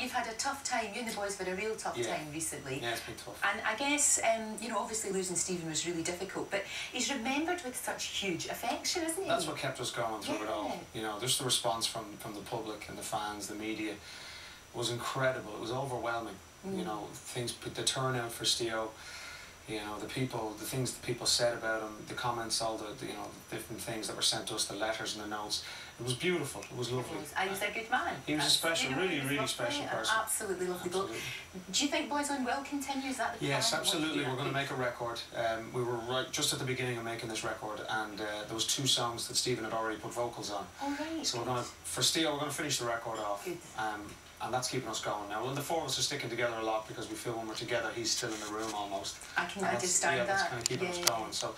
you've had a tough time. You and the boys have had a real tough Yeah. time recently. Yeah, it's been tough. And I guess, um, you know, obviously losing Stephen was really difficult, but he's remembered with such huge affection, isn't he? That's what kept us going through it all. Yeah. You know, just the response from, from the public and the fans, the media, was incredible. It was overwhelming. Mm. You know, things, put the turnout for Steo, you know, the people, the things that people said about him, the comments, all the, the, you know, different things that were sent to us, the letters and the notes. It was beautiful. It was lovely. And he was a good man. He was a special, you know, really, really lovely, special person. Absolutely lovely. Absolutely. Do you think Boyzone will continue? Is that the Yes, absolutely. We're going to make a record. Um, we were right just at the beginning of making this record, and uh, there was two songs that Stephen had already put vocals on. All right. So we're going to, for Steo, we're going to finish the record off, Good. um, and that's keeping us going now. Well, the four of us are sticking together a lot because we feel when we're together, he's still in the room almost. I can And that's- understand yeah, that. that's kind of keeping yeah. us going. So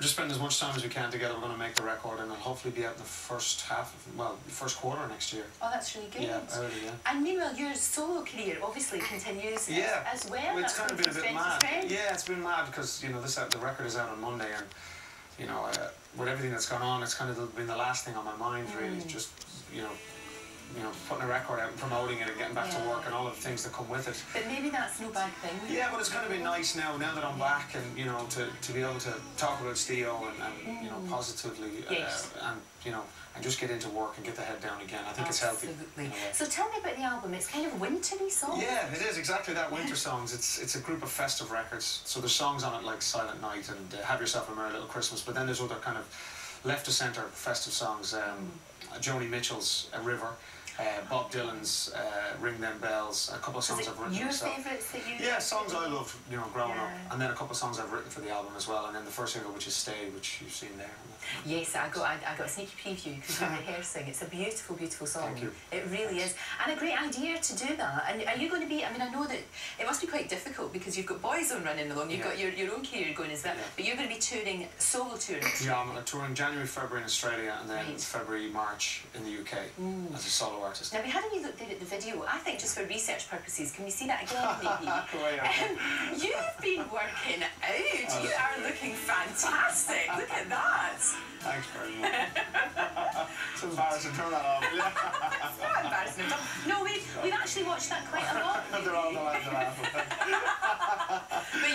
we're just spending as much time as we can together. We're going to make the record, and it'll hopefully be out in the first half, of, well, the first quarter next year. Oh, that's really good. Yeah, early, yeah. And meanwhile, your solo career obviously continues as- Yeah, as, well. It's That's kind of been a bit mad. Yeah, it's been mad because you know this out, the record is out on Monday, and you know uh, with everything that's gone on, it's kind of been the last thing on my mind really. Mm. Just you know, you know, putting a record out and promoting it and getting back to work and all of the things that come with it. But maybe that's no bad thing. Yeah, but it's kind of been nice now, now that I'm back, and you know, to, to be able to talk about Steo and, and you know, positively, Mm. Yes. uh, and you know, and just get into work and get the head down again. I think it's healthy. Absolutely. a way. So tell me about the album. It's kind of wintry songs. Yeah, it is exactly that. Winter songs. It's it's a group of festive records. So there's songs on it like Silent Night and uh, Have Yourself a Merry Little Christmas. But then there's other kind of left to centre festive songs. Um, Joni Mitchell's A River, uh, Bob Dylan's uh, Ring Them Bells. A couple of songs I've written your favourites that you? Yeah, songs I loved, you know, growing Yeah. up, and then a couple of songs I've written for the album as well, and then the first single, which is "Stay," which you've seen there. Yes, I got I, I got a sneaky preview because you're rehearsing. It's a beautiful, beautiful song. Thank you. It really is, and a great idea to do that. And are you going to be? I mean, I know that it must be quite difficult because you've got Boyzone running along, you've Yeah. got your, your own career going as well, Yeah. but you're going to be touring solo touring. Yeah, I'm touring January, February in Australia, and then Right. February, March in the UK Mm. as a solo artist. Now we hadn't you looked at the video. I think just for research purposes, can we see that again, maybe? Um, you've been working out. You are looking fantastic. Look at that. Thanks very much. it's embarrassing. Turn that off. It's not embarrassing at all. No, we've, we've actually watched that quite a lot. They're all the lads are laughing.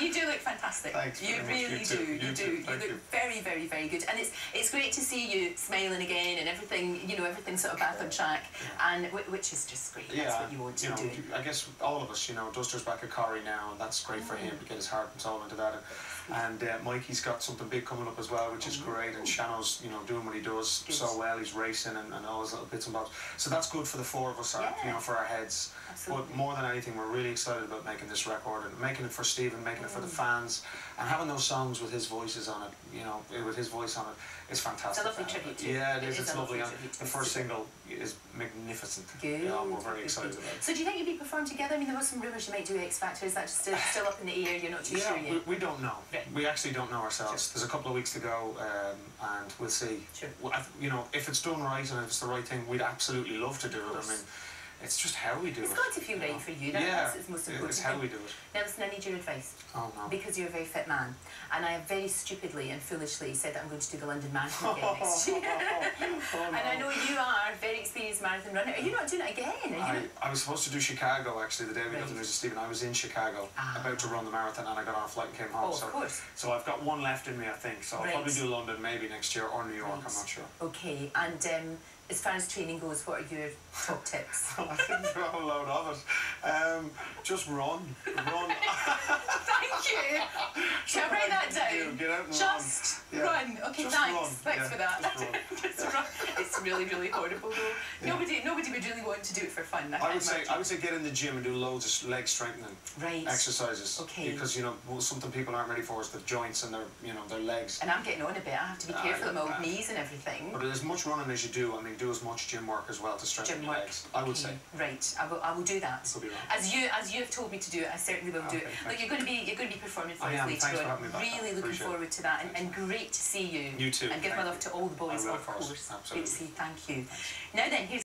You do look fantastic. Thanks You really You do. You You, too. do. You Thank look you. very, very, very good. And it's it's great to see you smiling again and everything. You know, everything sort of back on track, and which is just great. That's what you want to know, do. I guess all of us, you know, Duffer's back at Corrie now, and that's great for him to get his heart and soul into that. And uh, Mikey's got something big coming up as well, which is great. And Shannon's, you know, doing what he does Good. so well. He's racing and, and all those little bits and bobs. So that's good for the four of us, uh, you know, for our heads. Absolutely. But more than anything, we're really excited about making this record and making it for Stephen, making it for the fans, and having those songs with his voices on it. You know, with his voice on it, is fantastic. A lovely tribute to Yeah, it It is. is It's lovely. lovely and tribute to the first single is magnificent. Good. Yeah, we're very good, excited good. about it. So do you think you'll be performing together? I mean, there was some rumours you might do X Factor. Is that just still, still up in the air? You're not too Yeah, sure we, yet. we don't know. Right. We actually don't know ourselves. There's a couple of weeks to go, um, and we'll see. Sure. Well, you know, if it's done right and if it's the right thing, we'd absolutely love to do it. I mean, it's just how we do It's it. got to feel you right for you. That, yeah, that's its most important it's how we do it. Now listen, I need your advice Oh no. because you're a very fit man, and I have very stupidly and foolishly said that I'm going to do the London Marathon again next year. Oh, And I know you are a very experienced marathon runner. Are you not doing it again? I, I was supposed to do Chicago actually the day we got the news of Stephen. I was in Chicago Ah. about to run the marathon and I got on a flight and came home. Oh, of so, course. so I've got one left in me, I think. So I'll Right. probably do London maybe next year or New York. Right. I'm not sure. Okay, and um, as far as training goes, what are your top tips? I think there's a whole load of it. Um, just run, run. Thank you. Shall I write that down? Get out and Just Yeah. run. Okay, Just thanks. run. Thanks Yeah, for that. just run. Just run. It's really, really horrible though. Nobody, nobody would really want to do it for fun. I, I would say imagine. I would say get in the gym and do loads of leg strengthening Right. exercises. Okay. Because you know well, something people aren't ready for is the joints and their you know their legs. And I'm getting on a bit. I have to be Ah, careful of my old knees and everything. But as much running as you do, I mean, do as much gym work as well to strengthen Gym your work. legs. I would Okay, say. Right. I will. I will do that. Wrong. As you as you have told me to do it, I certainly will do it. Okay, Look, you're going to be you're going to be performing for I us am. later Thanks for on. having me back. Really looking forward to that, and, and great to see you. You too. And give my love you. to all the boys, of course. Absolutely. Thank you. Now then, here's